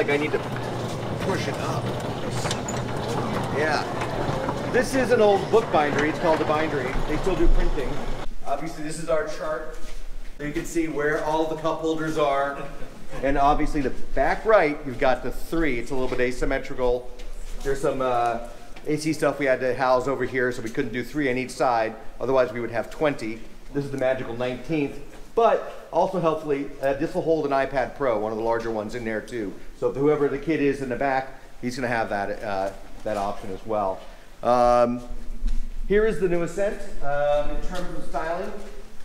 like I need to push it up. Yeah. This is an old book bindery. It's called a bindery. They still do printing. Obviously, this is our chart. You can see where all the cup holders are. And obviously, the back right, you've got the three. It's a little bit asymmetrical. There's some uh, AC stuff we had to house over here, so we couldn't do three on each side. Otherwise, we would have 20. This is the magical 19th. But also helpfully, uh, this will hold an iPad Pro, one of the larger ones in there too. So whoever the kid is in the back, he's going to have that, uh, that option as well. Um, here is the new Ascent. Um, in terms of styling,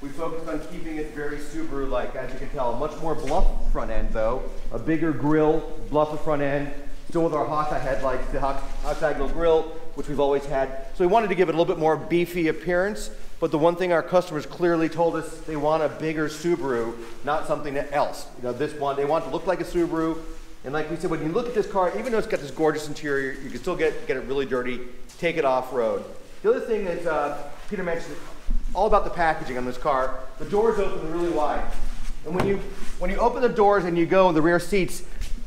we focused on keeping it very Subaru-like, as you can tell. A much more bluff front end, though. A bigger grill, bluffer front end. Still with our Hawkeye headlights, the octagonal grill, which we've always had. So we wanted to give it a little bit more beefy appearance. But the one thing our customers clearly told us they want a bigger Subaru, not something else. You know, this one they want to look like a Subaru. And like we said, when you look at this car, even though it's got this gorgeous interior, you can still get get it really dirty, take it off road. The other thing that uh, Peter mentioned, all about the packaging on this car. The doors open really wide. And when you, when you open the doors and you go in the rear seats,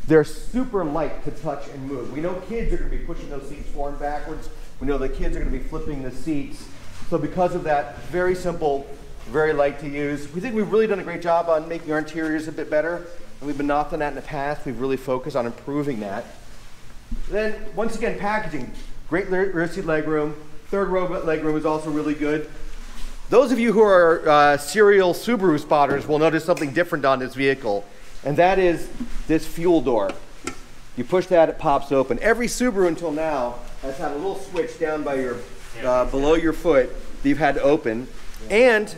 they're super light to touch and move. We know kids are going to be pushing those seats forward and backwards. We know the kids are going to be flipping the seats. So because of that, very simple, very light to use. We think we've really done a great job on making our interiors a bit better. And we've been knocking that in the past. We've really focused on improving that. Then, once again, packaging. Great rear seat legroom. Third row legroom is also really good. Those of you who are uh, serial Subaru spotters will notice something different on this vehicle, and that is this fuel door. You push that, it pops open. Every Subaru until now has had a little switch down by your, uh, below your foot that you've had to open. And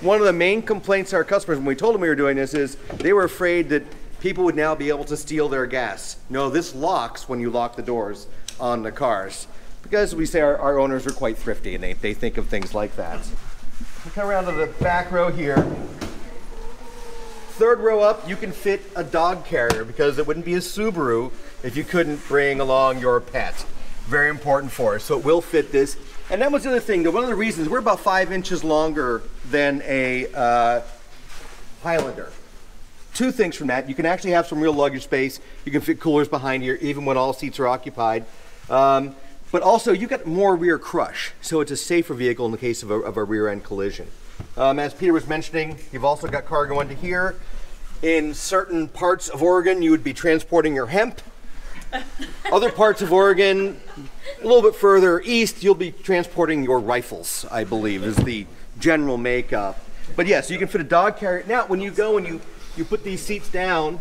one of the main complaints our customers, when we told them we were doing this, is they were afraid that people would now be able to steal their gas. No, this locks when you lock the doors on the cars. Because we say our, our owners are quite thrifty and they, they think of things like that. We come around to the back row here. Third row up, you can fit a dog carrier because it wouldn't be a Subaru if you couldn't bring along your pet. Very important for us. So it will fit this. And that was the other thing. One of the reasons we're about five inches longer than a uh, Highlander. Two things from that. You can actually have some real luggage space. You can fit coolers behind here, even when all seats are occupied. Um, but also, you get more rear crush, so it's a safer vehicle in the case of a, of a rear end collision. Um, as Peter was mentioning, you've also got cargo under here. In certain parts of Oregon, you would be transporting your hemp. Other parts of Oregon, a little bit further east, you'll be transporting your rifles, I believe, is the general makeup. But yes, you can fit a dog carrier. Now, when you go and you, you put these seats down,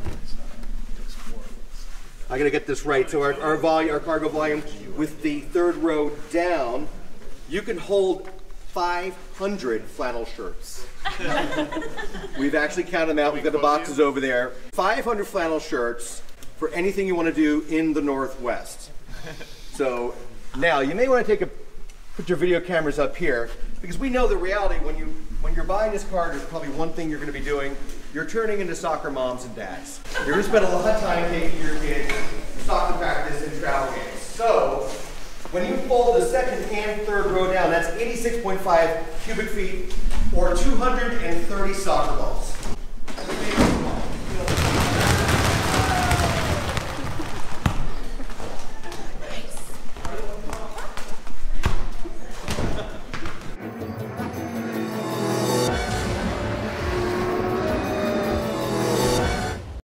I gotta get this right. So our, our volume, our cargo volume with the third row down, you can hold 500 flannel shirts. We've actually counted them out. We've got the boxes over there. 500 flannel shirts for anything you want to do in the Northwest. So now you may want to take a put your video cameras up here because we know the reality when you when you're buying this car, there's probably one thing you're going to be doing. You're turning into soccer moms and dads. You're going to spend a lot of time taking your kids to soccer practice and travel games. So when you fold the second and third row down, that's 86.5 cubic feet or 230 soccer balls.